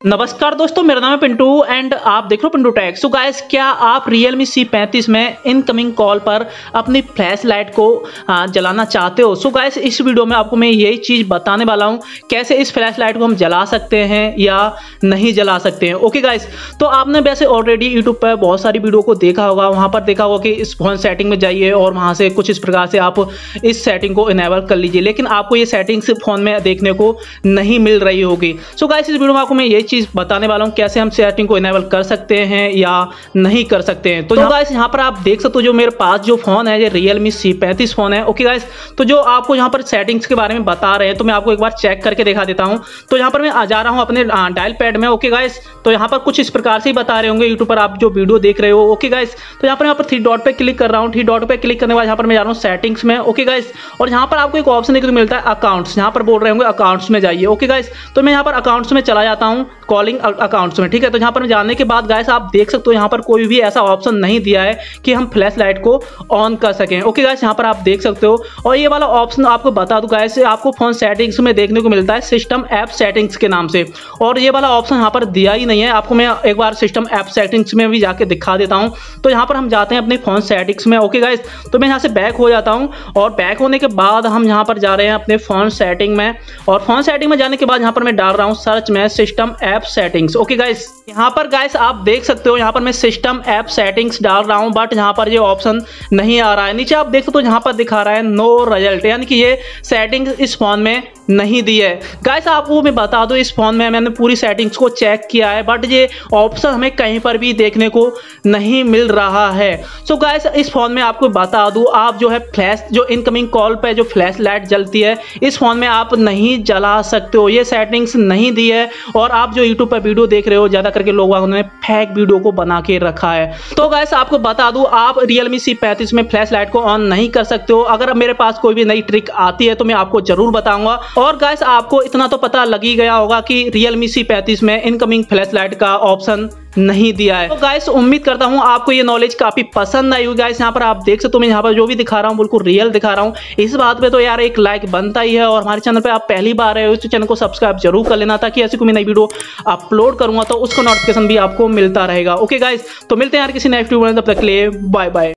नमस्कार दोस्तों, मेरा नाम है पिंटू एंड आप देख रहे हो पिंटू टैग सो गाइस क्या आप रियल मी सी पैंतीस में इनकमिंग कॉल पर अपनी फ्लैश लाइट को जलाना चाहते हो? सो so गाइस इस वीडियो में आपको मैं यही चीज़ बताने वाला हूँ, कैसे इस फ्लैश लाइट को हम जला सकते हैं या नहीं जला सकते हैं। ओके गाइस तो आपने वैसे ऑलरेडी यूट्यूब पर बहुत सारी वीडियो को देखा होगा, वहाँ पर देखा होगा कि इस फ़ोन सेटिंग में जाइए और वहाँ से कुछ इस प्रकार से आप इस सेटिंग को इनेबल कर लीजिए, लेकिन आपको ये सेटिंग्स फ़ोन में देखने को नहीं मिल रही होगी। सो गाइस इस वीडियो में आपको मैं यही चीज़ बताने वाला हूँ कैसे हम सेटिंग को इनेबल कर सकते हैं या नहीं कर सकते हैं तो गाइस यहाँ पर आप देख सकते हो जो मेरे पास जो फ़ोन है ये रियलमी सी पैंतीस फ़ोन है ओके गाइस तो जो आपको यहाँ पर सेटिंग्स के बारे में बता रहे हैं तो मैं आपको एक बार चेक करके दिखा देता हूँ तो यहाँ पर मैं आ जा रहा हूँ अपने डायल पैड में ओके गाइस तो यहाँ पर कुछ इस प्रकार से ही बता रहे होंगे यूट्यूब पर आप जो वीडियो देख रहे हो ओके गाइस तो यहाँ पर यहाँ पर थ्री डॉट पर क्लिक कर रहा हूँ थ्री डॉट पे क्लिक करने के बाद यहाँ पर मैं जा रहा हूँ सेटिंग्स में ओके गाइस और यहाँ पर आपको एक ऑप्शन देखने को मिलता है अकाउंट्स यहाँ पर बोल रहे होंगे अकाउंट्स में जाइए ओके गाइस तो मैं यहाँ पर अकाउंट्स में चला जाता हूँ कॉलिंग अकाउंट्स में, ठीक है? तो यहाँ पर जाने के बाद गाइस आप देख सकते हो, यहाँ पर कोई भी ऐसा ऑप्शन नहीं दिया है कि हम फ्लैश लाइट को ऑन कर सकें। ओके गाइस यहाँ पर आप देख सकते हो। और ये वाला ऑप्शन आपको बता दूँ गाइस आपको फ़ोन सेटिंग्स में देखने को मिलता है सिस्टम ऐप सेटिंग्स के नाम से। और ये वाला ऑप्शन यहाँ पर दिया ही नहीं है। आपको मैं एक बार सिस्टम ऐप सेटिंग्स में भी जाके दिखा देता हूँ। तो यहाँ पर हम जाते हैं अपने फ़ोन सेटिंग्स में। ओके गाइस तो मैं यहाँ से बैक हो जाता हूँ। और बैक होने के बाद हम यहाँ पर जा रहे हैं अपने फ़ोन सेटिंग में। और फ़ोन सेटिंग में जाने के बाद यहाँ पर मैं डाल रहा हूँ सर्च में system app settings okay guys यहाँ पर गाइस आप देख सकते हो, यहाँ पर मैं सिस्टम ऐप सेटिंग्स डाल रहा हूँ बट यहाँ पर ये ऑप्शन नहीं आ रहा है। नीचे आप देख सकते हो, यहाँ पर दिखा रहा है नो रिज़ल्ट यानी कि ये सेटिंग इस फ़ोन में नहीं दी है। गाइस आपको मैं बता दूँ, इस फ़ोन में मैंने पूरी सेटिंग्स को चेक किया है बट ये ऑप्शन हमें कहीं पर भी देखने को नहीं मिल रहा है। सो so गाइस इस फ़ोन में आपको बता दूँ, आप जो है फ्लैश जो इनकमिंग कॉल पर जो फ्लैश लाइट जलती है, इस फ़ोन में आप नहीं जला सकते हो। ये सेटिंग्स नहीं दी है, और आप जो यूट्यूब पर वीडियो देख रहे हो, ज़्यादा करके लोग उन्होंने फेक वीडियो को बना के रखा है। तो गैस आपको बता दू, आप रियलमी सी पैंतीस में फ्लैश लाइट को ऑन नहीं कर सकते हो। अगर मेरे पास कोई भी नई ट्रिक आती है तो मैं आपको ज़रूर बताऊँगा। और गैस आपको इतना तो पता लगी गया होगा कि रियलमी सी पैंतीस में इनकमिंग फ्लैश लाइट का ऑप्शन नहीं दिया है। तो गाइस उम्मीद करता हूँ आपको ये नॉलेज काफ़ी पसंद आई हुई गाइस यहाँ पर आप देख सकते हो, मैं यहाँ पर जो भी दिखा रहा हूँ, बिल्कुल रियल दिखा रहा हूँ। इस बात पे तो यार एक लाइक बनता ही है और हमारे चैनल पे आप पहली बार आए हो तो चैनल को सब्सक्राइब ज़रूर कर लेना ताकि ऐसी कोई नई वीडियो अपलोड करूँगा तो उसका नोटिफिकेशन भी आपको मिलता रहेगा। ओके गाइस तो मिलते हैं यार किसी नेक्स्ट वीडियो तब तक लिए बाय बाय